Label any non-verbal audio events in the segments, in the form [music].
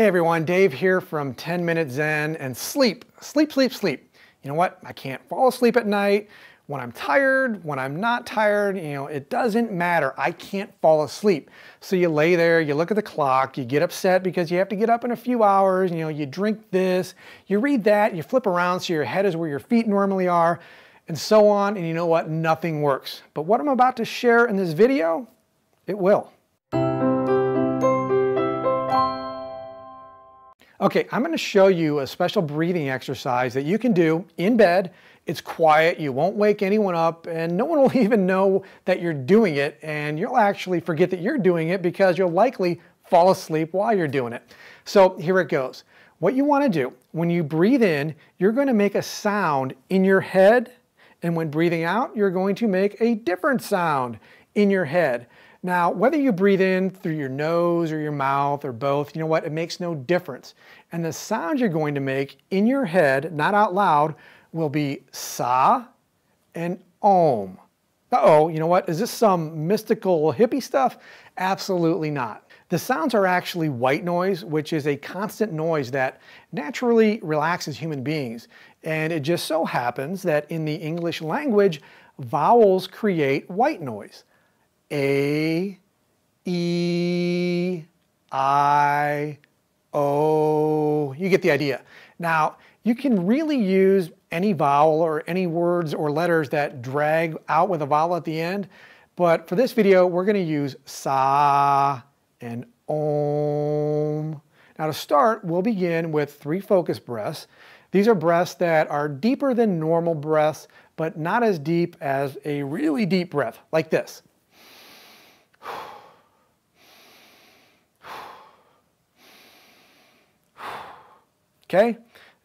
Hey everyone, Dave here from 10 Minute Zen and sleep, sleep, sleep, sleep. You know what? I can't fall asleep at night. When I'm tired, when I'm not tired, you know, it doesn't matter. I can't fall asleep. So you lay there, you look at the clock, you get upset because you have to get up in a few hours, you know, you drink this, you read that, you flip around so your head is where your feet normally are, and so on, and you know what? Nothing works. But what I'm about to share in this video, it will. Okay, I'm gonna show you a special breathing exercise that you can do in bed. It's quiet, you won't wake anyone up, and no one will [laughs] even know that you're doing it, and you'll actually forget that you're doing it because you'll likely fall asleep while you're doing it. So here it goes. What you wanna do, when you breathe in, you're gonna make a sound in your head, and when breathing out, you're going to make a different sound in your head. Now, whether you breathe in through your nose or your mouth or both, you know what? It makes no difference. And the sound you're going to make in your head, not out loud, will be sa and om. Uh-oh, you know what? Is this some mystical hippie stuff? Absolutely not. The sounds are actually white noise, which is a constant noise that naturally relaxes human beings. And it just so happens that in the English language, vowels create white noise. A, E, I, O. You get the idea. Now, you can really use any vowel or any words or letters that drag out with a vowel at the end, but for this video, we're going to use sa and om. Now to start, we'll begin with three focus breaths. These are breaths that are deeper than normal breaths, but not as deep as a really deep breath, like this. Okay?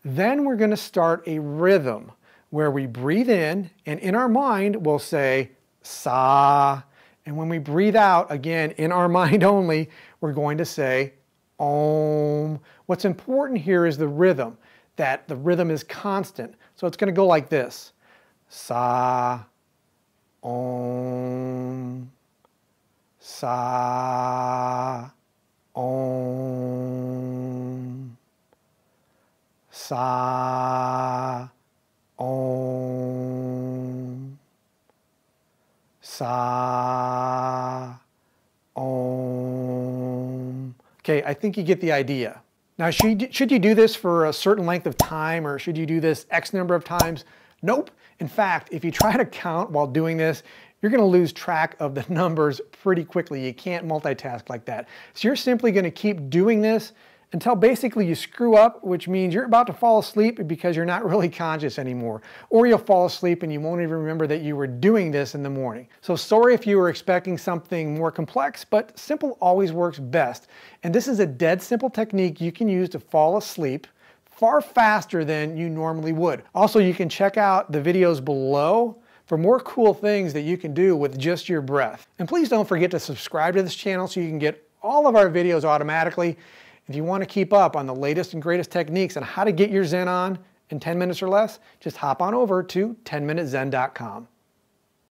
Then we're going to start a rhythm where we breathe in and in our mind we'll say sa. And when we breathe out, again, in our [laughs] mind only, we're going to say om. What's important here is the rhythm, that the rhythm is constant. So it's going to go like this. Sa, om, sa, sa, om, sa, om. Okay, I think you get the idea. Now, should, should you do this for a certain length of time or should you do this X number of times? Nope. In fact, if you try to count while doing this, you're going to lose track of the [laughs] numbers pretty quickly. You can't multitask like that. So you're simply going to keep doing this until basically you screw up, which means you're about to fall asleep because you're not really conscious anymore. Or you'll fall asleep and you won't even remember that you were doing this in the morning. So sorry if you were expecting something more complex, but simple always works best. And this is a dead simple technique you can use to fall asleep far faster than you normally would. Also, you can check out the videos below for more cool things that you can do with just your breath. And please don't forget to subscribe to this channel so you can get all of our videos automatically. If you want to keep up on the latest and greatest techniques on how to get your Zen on in 10 minutes or less, just hop on over to 10minutezen.com.